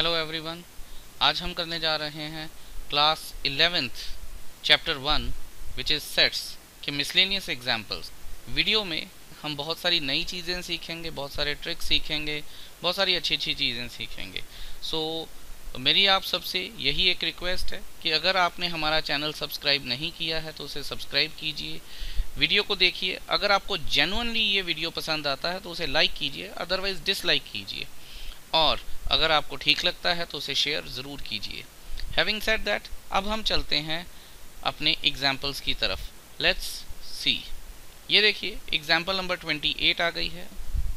Hello everyone आज हम करने जा रहे हैं class eleventh chapter one which is sets के मिसलेनियस एग्जाम्पल्स वीडियो में हम बहुत सारी नई चीज़ें सीखेंगे बहुत सारे ट्रिक्स सीखेंगे बहुत सारी अच्छी अच्छी चीज़ें सीखेंगे. सो so, मेरी आप सबसे यही एक रिक्वेस्ट है कि अगर आपने हमारा चैनल सब्सक्राइब नहीं किया है तो उसे सब्सक्राइब कीजिए. वीडियो को देखिए. अगर आपको जेनुअनली ये वीडियो पसंद आता है तो उसे लाइक कीजिए अदरवाइज़ डिसलाइक कीजिए. और अगर आपको ठीक लगता है तो उसे शेयर ज़रूर कीजिए। हैविंग सेट दैट अब हम चलते हैं अपने एग्जाम्पल्स की तरफ़। लेट्स सी ये देखिए एग्ज़ाम्पल नंबर 28 आ गई है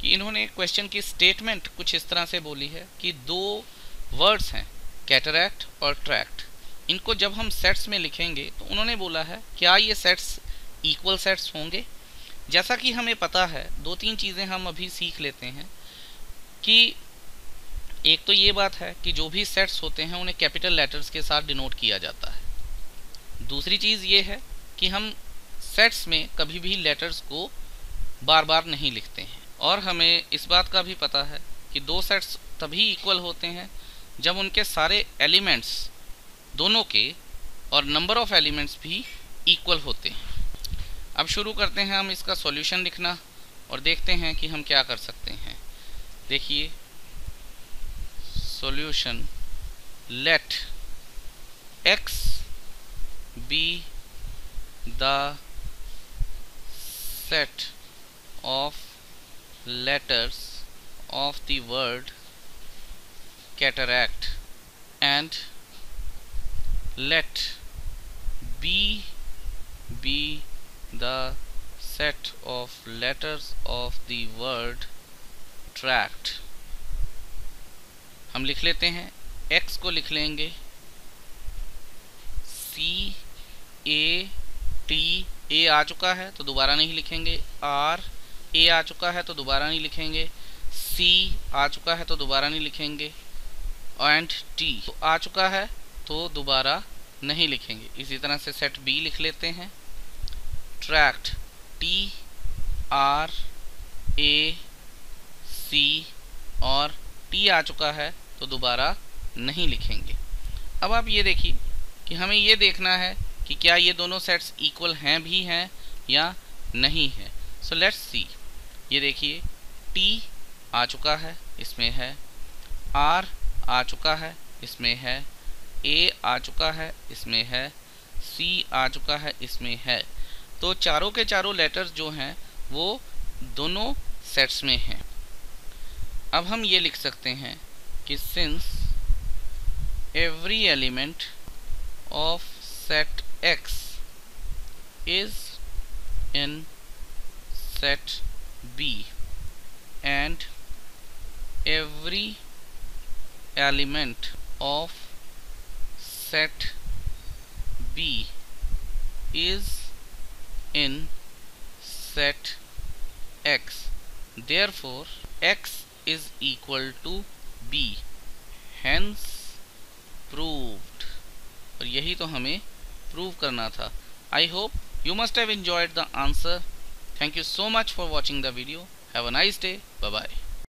कि इन्होंने क्वेश्चन की स्टेटमेंट कुछ इस तरह से बोली है कि दो वर्ड्स हैं कैटरैक्ट और ट्रैक्ट इनको जब हम सेट्स में लिखेंगे तो उन्होंने बोला है, क्या ये सेट्स इक्वल सेट्स होंगे? जैसा कि हमें पता है दो तीन चीज़ें हम अभी सीख लेते हैं कि एक तो ये बात है कि जो भी सेट्स होते हैं, उन्हें कैपिटल लेटर्स के साथ डिनोट किया जाता है। दूसरी चीज़ ये है कि हम सेट्स में कभी भी लेटर्स को बार बार नहीं लिखते हैं। और हमें इस बात का भी पता है कि दो सेट्स तभी इक्वल होते हैं जब उनके सारे एलिमेंट्स दोनों के और नंबर ऑफ़ एलिमेंट्स भी इक्वल होते हैं। अब शुरू करते हैं हम इसका सॉल्यूशन लिखना और देखते हैं कि हम क्या कर सकते हैं। देखिए solution. Let x be the set of letters of the word cataract and let b be the set of letters of the word tract हम लिख लेते हैं, x को लिख लेंगे। C, A, T, A आ चुका है तो दोबारा नहीं लिखेंगे। R, A आ चुका है तो दोबारा नहीं लिखेंगे। C आ चुका है तो दोबारा नहीं लिखेंगे। एंड T तो आ चुका है तो दोबारा नहीं लिखेंगे। इसी तरह से सेट B लिख लेते हैं। Tract T, R, A, C और T आ चुका है तो दोबारा नहीं लिखेंगे। अब आप ये देखिए कि हमें ये देखना है कि क्या ये दोनों सेट्स इक्वल हैं भी हैं या नहीं है। सो लेट्स सी ये देखिए टी आ चुका है, इसमें है आर आ चुका है, इसमें है ए आ चुका है, इसमें है सी आ चुका है, इसमें है। तो चारों के चारों लेटर्स जो हैं, वो दोनों सेट्स में हैं। अब हम ये लिख सकते हैं since every element of set x is in set b and every element of set b is in set x. Therefore x is equal to B hence proved और यही तो हमें प्रूव करना था। I hope you must have enjoyed the answer thank you so much for watching the video have a nice day bye bye